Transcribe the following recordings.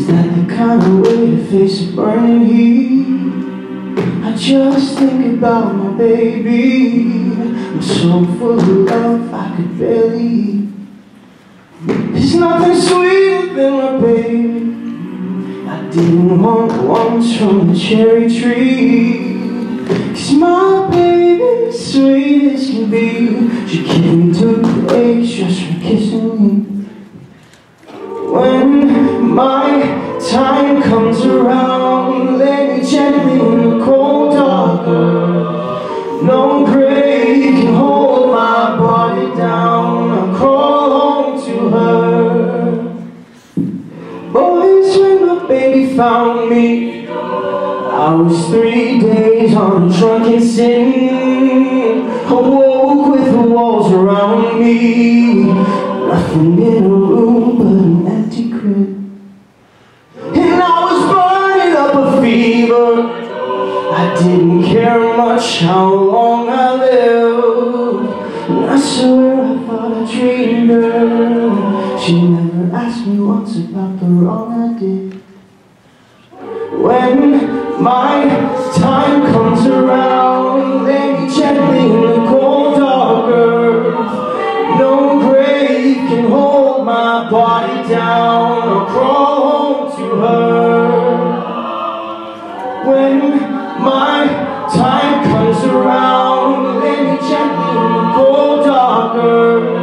Is that the kind of way to face a burning heat? I just think about my baby. I'm so full of love I could barely. Eat There's nothing sweeter than my baby. I didn't want ones from the cherry tree. Cause my baby, sweet as can be. She gave me two eggs just for kissing me around Lay me gently in the cold dark. No grave can hold my body down. I'll crawl home to her. Boys, when my baby found me I was three days on a drunken sin when my time comes around, lay me gently in the cold dark earth. No grave can hold my body down or crawl home to her. When my time comes around, lay me gently in the cold dark earth.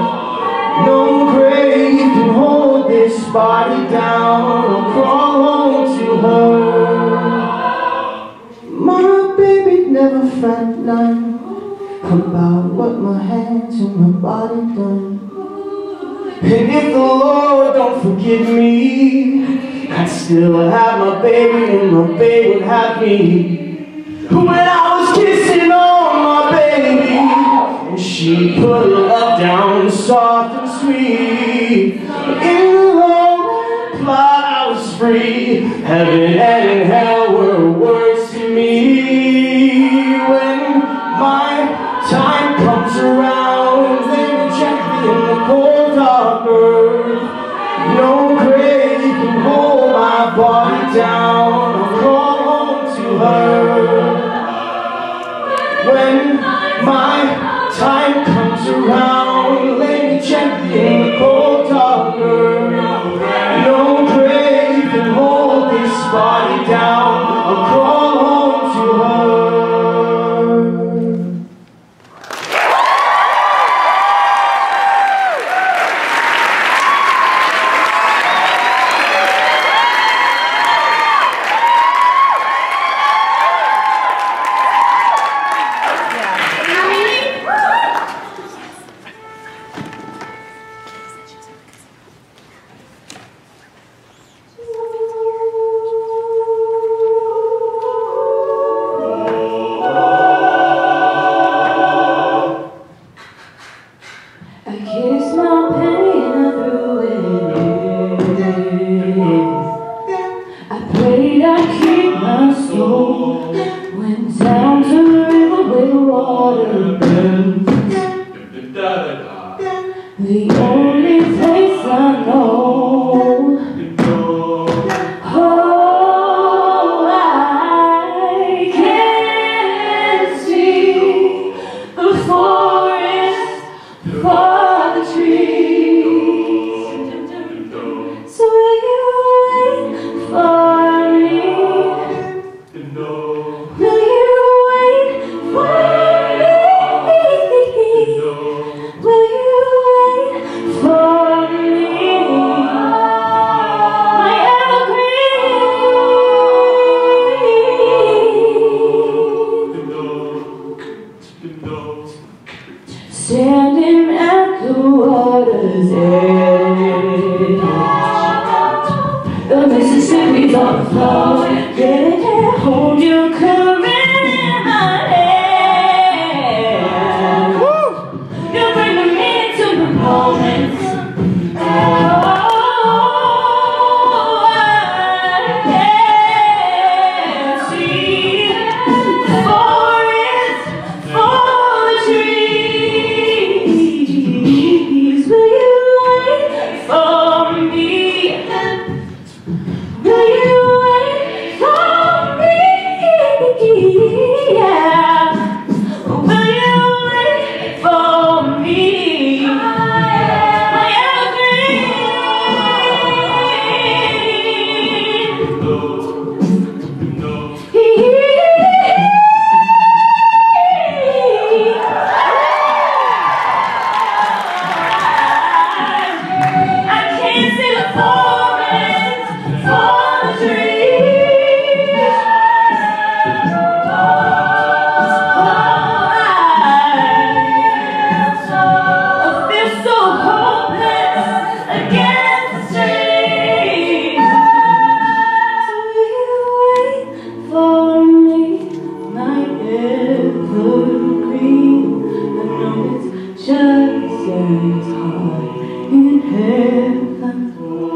No grave can hold this body down forgive me, I'd still have my baby and my baby would have me. When I was kissing on my baby, and she put her love down soft and sweet. In the long plot I was free. Heaven and hell down. I kissed The Mississippi's on the floor. Let it hold your crown. in heaven.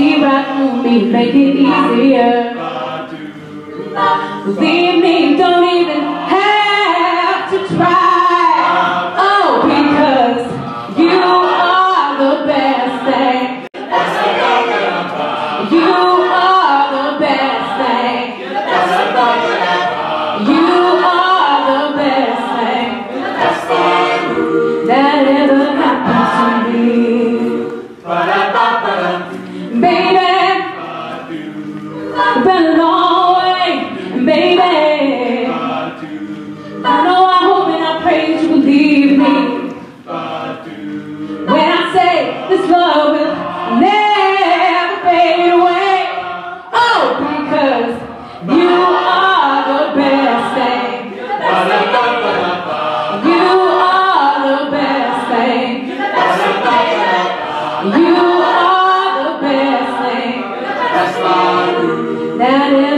See, right through me, make it easier.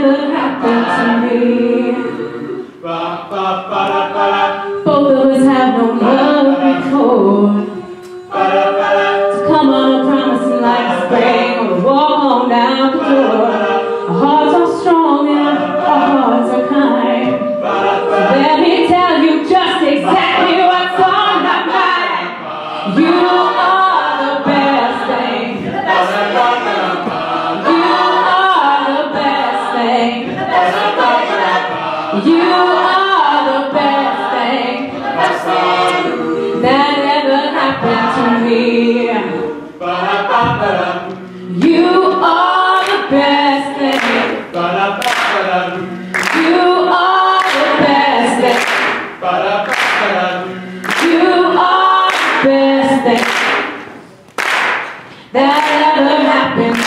never happened to me. Both of us have no love before. So come on, I promise you like spring, we'll walk on down the door. That ever happened to me. Para para para You are the best thing. Para para para You are the best thing. Para para para You are the best thing never happened